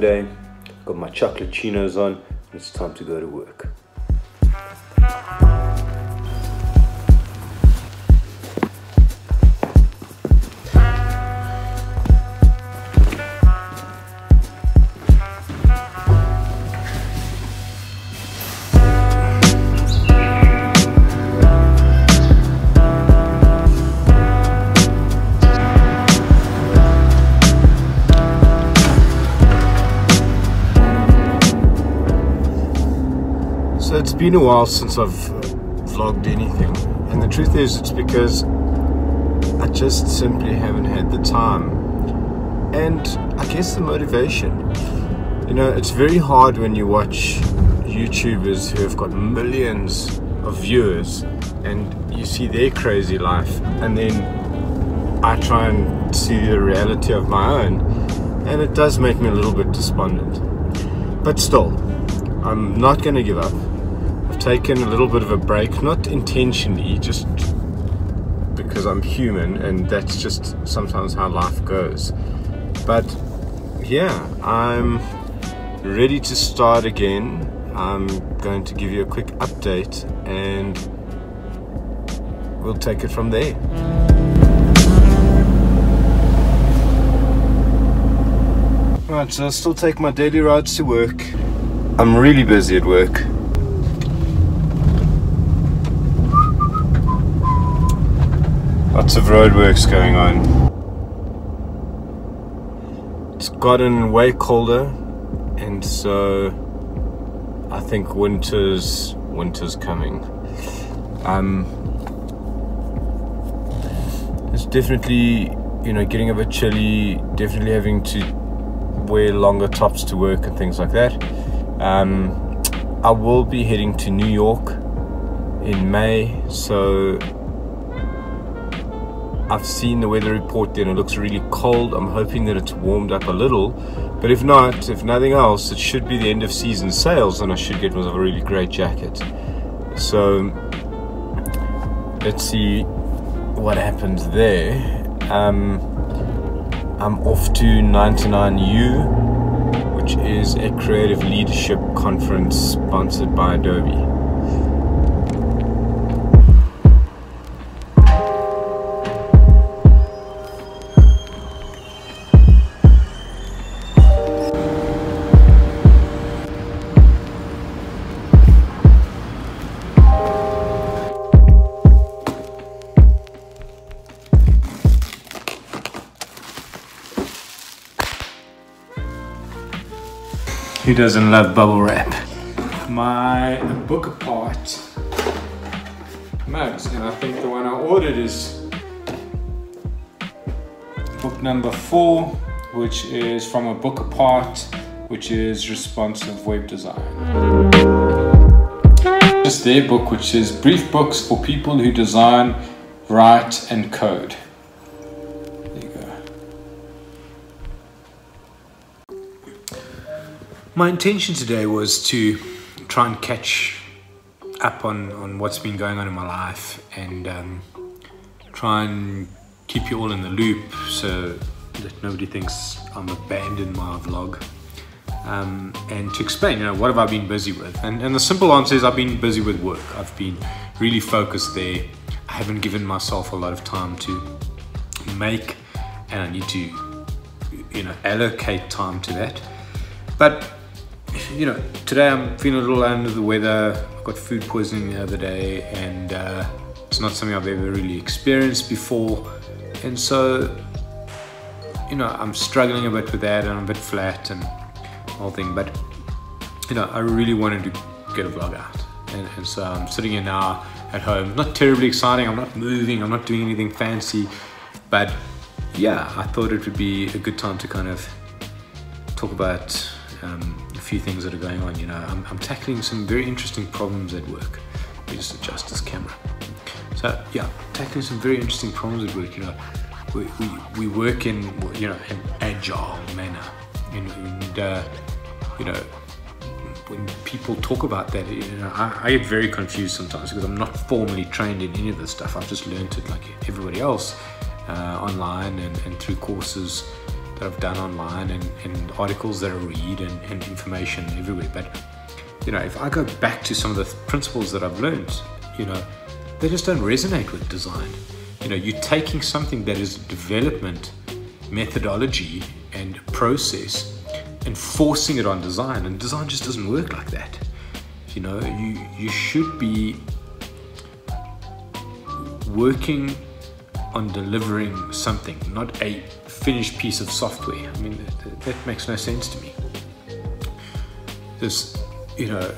Monday, got my chocolate chinos on, and it's time to go to work. Been a while since I've vlogged anything, and the truth is, it's because I just simply haven't had the time, and I guess the motivation. You know, it's very hard when you watch YouTubers who have got millions of viewers, and you see their crazy life, and then I try and see the reality of my own, and it does make me a little bit despondent. But still, I'm not going to give up. Taken a little bit of a break, not intentionally, just because I'm human and that's just sometimes how life goes. But yeah, I'm ready to start again. I'm going to give you a quick update and we'll take it from there. Right, so I still take my daily rides to work. I'm really busy at work. Lots of roadworks going on. It's gotten way colder, and so I think winter's winter's coming. Um, it's definitely you know getting a bit chilly. Definitely having to wear longer tops to work and things like that. Um, I will be heading to New York in May, so I've seen the weather report there and it looks really cold. I'm hoping that it's warmed up a little, but if not, if nothing else, it should be the end of season sales and I should get myself a really great jacket. So let's see what happens there. Um, I'm off to 99U, which is a creative leadership conference sponsored by Adobe. Who doesn't love bubble wrap? My book apart mugs, and I think the one I ordered is book number four, which is from a book apart, which is responsive web design. Just their book, which is brief books for people who design, write, and code. My intention today was to try and catch up on, on what's been going on in my life and um, try and keep you all in the loop so that nobody thinks I'm abandoning my vlog. Um, and to explain, you know, what have I been busy with? And, and the simple answer is I've been busy with work. I've been really focused there. I haven't given myself a lot of time to make, and I need to, you know, allocate time to that. But you know, today I'm feeling a little under the weather. I got food poisoning the other day, and uh, it's not something I've ever really experienced before. And so, you know, I'm struggling a bit with that, and I'm a bit flat and whole thing. But you know, I really wanted to get a vlog out, and, and so I'm sitting here now at home. Not terribly exciting. I'm not moving. I'm not doing anything fancy, but yeah, I thought it would be a good time to kind of talk about um, few things that are going on. You know, I'm, I'm tackling some very interesting problems at work. Let me just adjust this camera. So yeah, tackling some very interesting problems at work. You know, we, we, we work in you know an agile manner, and, and uh, you know when people talk about that, you know, I, I, get very confused sometimes because I'm not formally trained in any of this stuff. I've just learned it like everybody else uh, online and, and through courses I've done online and, and articles that I read and, and information everywhere. But you know, if I go back to some of the principles that I've learned, you know, they just don't resonate with design. You know, you're taking something that is development methodology and process and forcing it on design, and design just doesn't work like that. You know, you you should be working on delivering something, not a finished piece of software. I mean, that, that makes no sense to me. This, you know,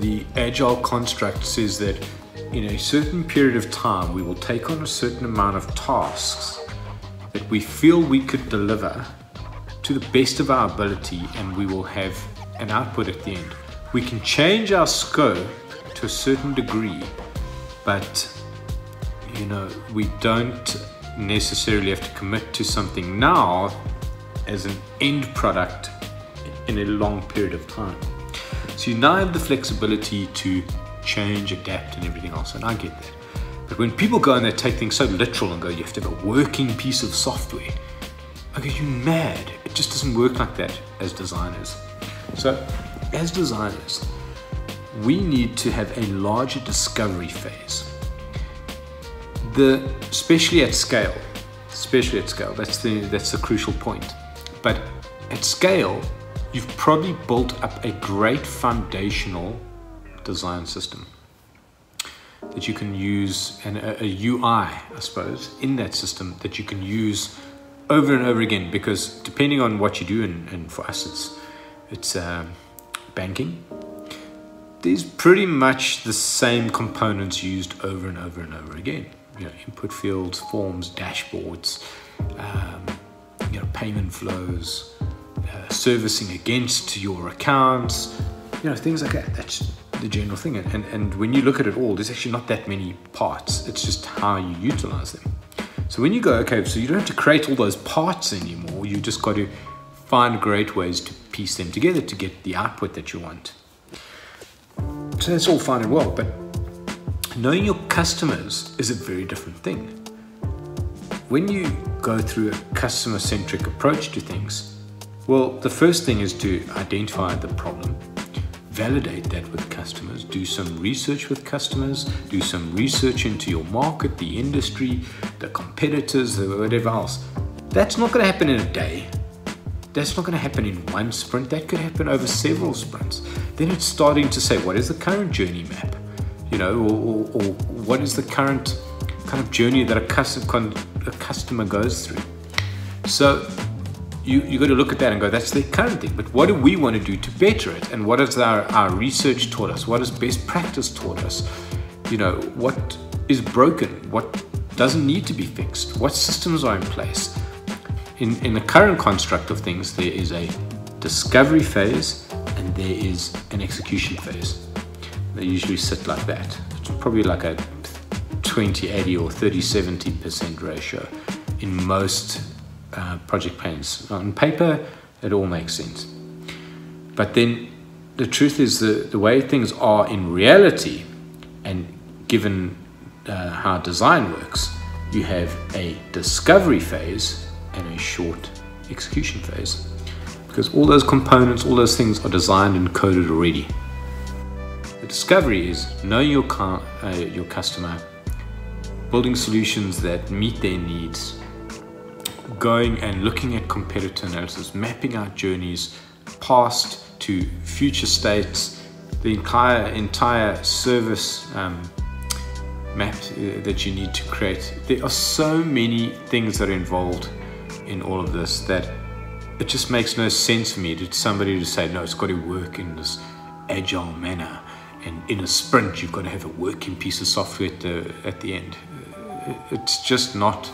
the agile construct says that in a certain period of time, we will take on a certain amount of tasks that we feel we could deliver to the best of our ability and we will have an output at the end. We can change our scope to a certain degree, but you know, we don't necessarily have to commit to something now as an end product in a long period of time. So you now have the flexibility to change, adapt, and everything else, and I get that. But when people go and they take things so literal and go, you have to have a working piece of software, I go, you're mad. It just doesn't work like that as designers. So, as designers, we need to have a larger discovery phase the especially at scale, especially at scale, that's the that's the crucial point. But at scale, you've probably built up a great foundational design system that you can use and a, a, UI, I suppose, in that system that you can use over and over again because depending on what you do, and, and for us it's it's um, banking. There's pretty much the same components used over and over and over again you know, input fields, forms, dashboards, um, you know, payment flows, uh, servicing against your accounts, you know, things like that. That's the general thing. And, and, and when you look at it all, there's actually not that many parts. It's just how you utilize them. So when you go, okay, so you don't have to create all those parts anymore. You just got to find great ways to piece them together to get the output that you want. So that's all fine and well, but knowing your customers is a very different thing. When you go through a customer centric approach to things, well, the first thing is to identify the problem, validate that with customers, do some research with customers, do some research into your market, the industry, the competitors, whatever else. That's not going to happen in a day. That's not going to happen in one sprint. That could happen over several sprints. Then it's starting to say, what is the current journey map? You know, or, or, or what is the current kind of journey that a, custom, a customer goes through. So you you got to look at that and go, that's the current thing. But what do we want to do to better it? And what has our, our research taught us? What has best practice taught us? You know, what is broken? What doesn't need to be fixed? What systems are in place? In, in the current construct of things, there is a discovery phase and there is an execution phase. They usually sit like that. It's probably like a 20 80 or 30 70% ratio in most uh, project plans. On paper, it all makes sense. But then the truth is the, the way things are in reality, and given uh, how design works, you have a discovery phase and a short execution phase. Because all those components, all those things are designed and coded already. Discovery is knowing your, uh, your customer, building solutions that meet their needs, going and looking at competitor analysis, mapping out journeys past to future states, the entire, entire service um, map uh, that you need to create. There are so many things that are involved in all of this that it just makes no sense for me to somebody to say, no, it's got to work in this agile manner and in a sprint you've got to have a working piece of software at the, at the end. It's just not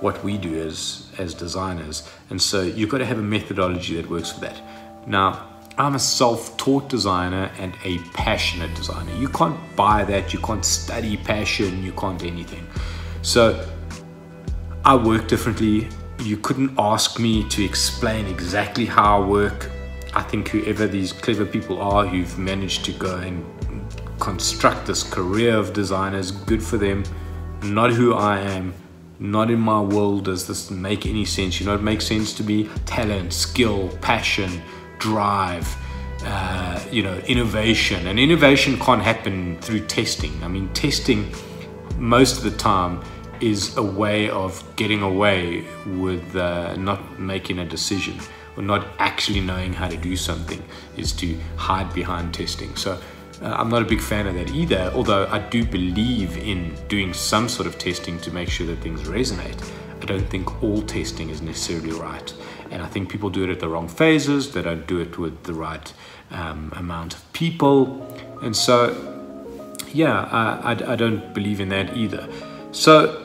what we do as as designers. And so you've got to have a methodology that works for that. Now i'm a self-taught designer and a passionate designer. You can't buy that you can't study passion you can't anything. So i work differently. You couldn't ask me to explain exactly how i work. I think whoever these clever people are who've managed to go and construct this career of designers. Good for them. Not who I am, not in my world does this make any sense. You know, it makes sense to be talent, skill, passion, drive, uh, you know, innovation. And innovation can't happen through testing. I mean, testing most of the time is a way of getting away with uh, not making a decision or not actually knowing how to do something is to hide behind testing. So uh, I'm not a big fan of that either, although I do believe in doing some sort of testing to make sure that things resonate. I don't think all testing is necessarily right. And I think people do it at the wrong phases, they don't do it with the right um, amount of people. And so, yeah, I, I, I don't believe in that either. So,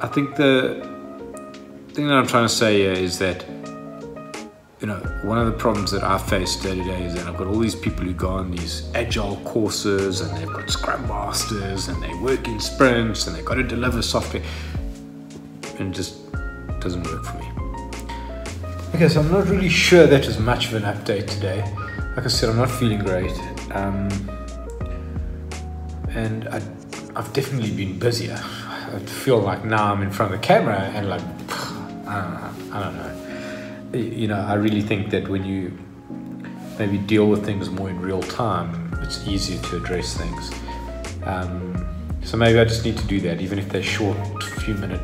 I think the thing that I'm trying to say here is that you know, one of the problems that I face day to day is that I've got all these people who go on these agile courses and they've got scrum masters and they work in sprints and they've got to deliver software and it just doesn't work for me. Okay, so I'm not really sure that is much of an update today. Like I said, I'm not feeling great. Um, and I, I've definitely been busier. I feel like now I'm in front of the camera and like, I don't know. I don't know you know, I really think that when you maybe deal with things more in real time, it's easier to address things. Um, so maybe I just need to do that, even if they're short, few minute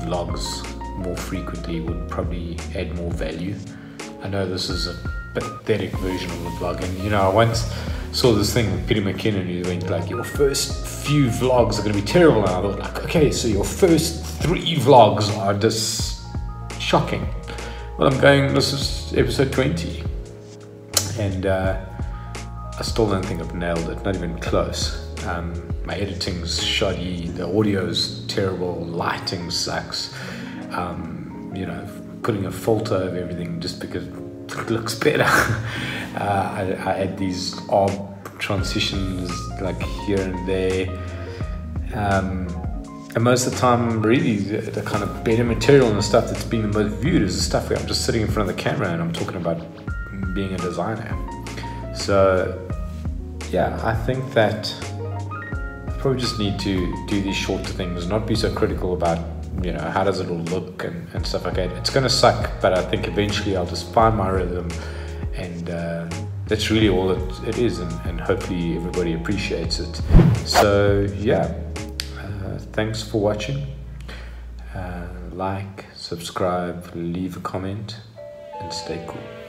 vlogs more frequently would probably add more value. I know this is a pathetic version of the vlog, and you know, I once saw this thing with Peter McKinnon who went like, Your first few vlogs are going to be terrible. And I thought, like, okay, so your first three vlogs are just shocking. Well, I'm going, this is episode 20. And uh, I still don't think I've nailed it, not even close. Um, my editing's shoddy, the audio's terrible, lighting sucks. Um, you know, putting a filter over everything just because it looks better. uh, I, I add these odd transitions like here and there. Um, and most of the time, really, the, the, kind of better material and the stuff that's being the most viewed is the stuff where I'm just sitting in front of the camera and I'm talking about being a designer. So, yeah, I think that I probably just need to do these shorter things, not be so critical about, you know, how does it all look and, and stuff like that. It's going to suck, but I think eventually I'll just find my rhythm and uh, that's really all it, it is, and, and hopefully everybody appreciates it. So, yeah thanks for watching. Uh, like, subscribe, leave a comment, and stay cool.